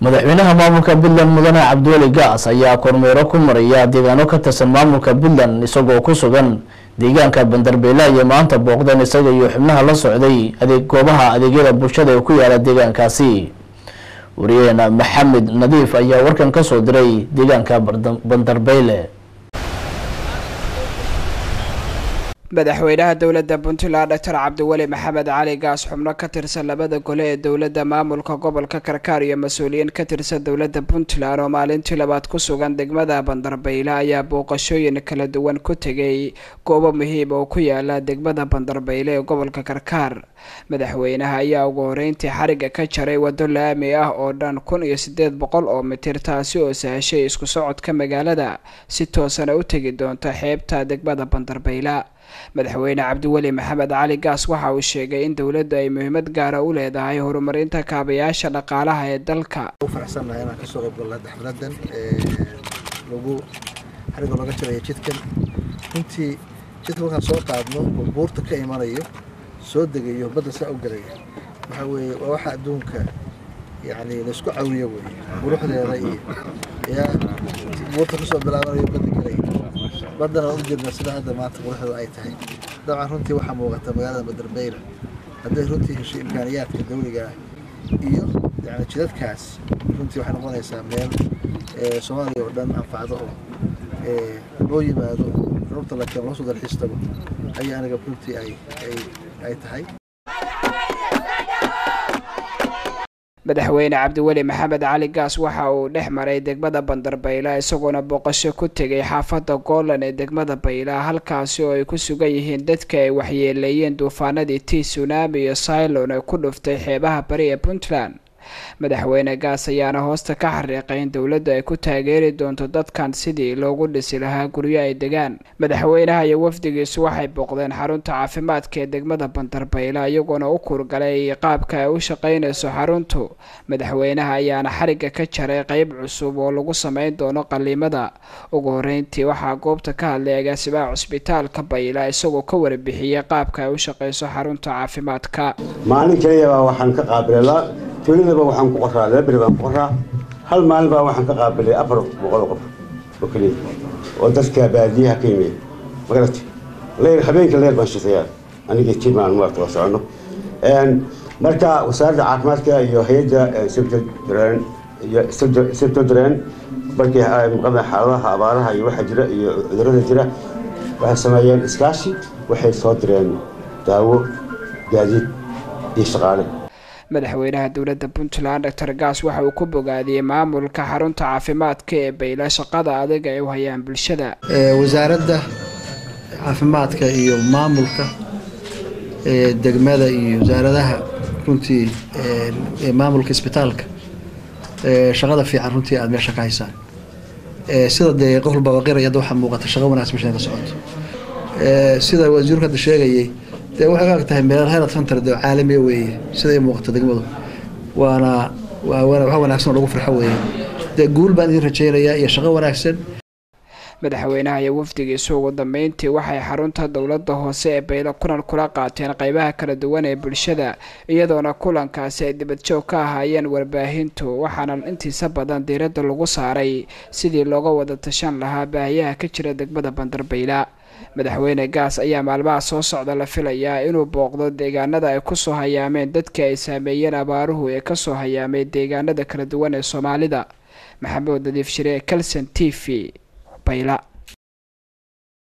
madaxweynaha maamulka puntland mudane cabdiweli gaas ayaa kormeero ku maraya deegaano ka tirsan maamulka puntland isagoo ku sugan deegaanka bandarbeela iyo maanta booqdan isaga iyo xubnaha la socday adeeg goobaha adeegyada bulshada ee ku yaalla deegaankaasi. Wariyaheena maxamed nadiif ayaa warkan ka soo diray deegaanka bandarbeyle madaxweynaha dowladda puntland doctor cabdiweli maxamed cali gaas xubno ka tirsan labada gole ee dowladda maamulka gobolka karkaar iyo mas'uuliyiin ka tirsan dowladda puntland oo maalintii labaad ku sugan degmada bandarbeyle ayaa booqashooyin kala duwan ku tegay goobo muhiim oo ku yaalla degmada bandarbeyle ee gobolka karkaar. Madaxweynaha ayaa ugu horeyntii xariga ka jaray waddo laami ah oo dhan kun iyo sideed boqol oo mitir taasi oo sahashay isku socodka magaalada si toosana u tegi doonta xeebta degmada bandarbeyle madaxweyne cabdiweli maxamed cali gaas waxa uu sheegay in dowladdu ay muhiimad gaara u leedahay horumarinta kaabayaasha dhaqaalaha ee dalka. Runtii jidka markaan soo qaadno buurta ka imanayo soo degayo badda saa u gelaya waxaa weeye waa waxa adduunka yacni laysku cawiyo wey quruxdeeda iyo yaa buurta ka soo bilaabanayo badda gelaya baddana waan ujeednaa sida hadda maanta quruxda ay tahay. Dabcan runtii waxaa muuqata magaalada bandarbeyle hadday runtii heshay imkaaniyaadka dawliga ah iyo yani jidadkaas runtii waxay noqonaysaa meel soomaaliya oo dhan anfacdo oo loo yimaado rurta laakiin loo soo ayaa aniga runtii ay ay tahay madaxweyne cabdiweli maxamed cali gaas waxa uu dhex maray degmada bandarbayla isagoona booqasho ku tegay xaafadda goolan ee degmada bayla halkaasi oo ay ku sugan yihiin dadka ay waxyeeleeyeen duufaanadii tii sunaami iyo saylon ee ku dhuftay xeebaha bari ee puntland madaxweyne gaas ayaana hoosta ka xariiqay in dowladdu ay ku taageeri doonto dadkan sidii loogu dhisi lahaa guryo ay degaan. Madaxweynaha iyo wafdigiisu waxay booqdeen xarunta caafimaadka ee degmada bandarbayla iyagoona u kurgalay qaabka ay u shaqaynayso xaruntu. Madaxweynaha ayaana xariga ka jaray qeyb cusub oo lagu sameyn doono qaliimada ugu horeyntii waxaa goobta ka hadlay agaasimaha cusbitaalka bayla isagoo ka warbixiyey qaabka ay u shaqayso xarunta caafimaadka. Maalin kaliyabaa waxaan ka qaabilaa tuuladaba waxaan ku qoraa laba baan ku qoraa. Hal maalin baa waxaan ka qaabilay afar boqol qof oo keliya oo dadka baadiyaha ka yimid. Magarati leyr habeenka leyr baan shaqeeyaa. Aniga timaan maarta waa socono marka wasaaradda caafimaadka iyo hay'adda sebtodren iyo sebtodren markii maqada xaaladaha abaaraha iyo waxa jira iyo cudurrada jira waxay sameeyeen iskaashi waxay soo direen daawo gaadiid iyo shaqaale madaxweynaha dowladda puntland doctor gaas waxa uu ku bogaadiyey maamulka xarunta caafimaadka ee bayla shaqada adag ay u hayaan bulshada. Wasaaradda caafimaadka iyo maamulka degmada iyo wasaaradaha runtii maamulka isbitaalka shaqada fiican runtii aada meesha ka haysaan. Sida dee qof walba waqiraya waxaa muuqata shaqo wanaagsan meesha ka socoto sida wasiirku hadda sheegayay dee waxay og tahay meel helad center de caalamiya weeye siday muuqato degmadu. Waana waa wax wanaagsan oo lagu farxo weeye. Dee guul baan idin rajaynayaa iyo shaqo wanaagsan. Madaxweynaha iyo wafdigiisu ugu dambeyntii waxay xarunta dowladda hoose ee baylo kulan kula qaateen qeybaha kala duwan ee bulshada iyadoona kulankaasi ay dibadjoog ka ahaayeen warbaahintu waxaana intiisa badan diiradda lagu saaray sidii looga wada tashan lahaa baahiyaha ka jira degmada bandarbayla madaxweyne gaas ayaa maalmaha soo socda la filayaa inuu booqdo deegaanada ay ku soo hayaameen dadka ay saameeyeen abaaruhu ee ka soo hayaamay deegaanada kala duwan ee soomaalida. Maxamuud nadiif shire calson t v bayla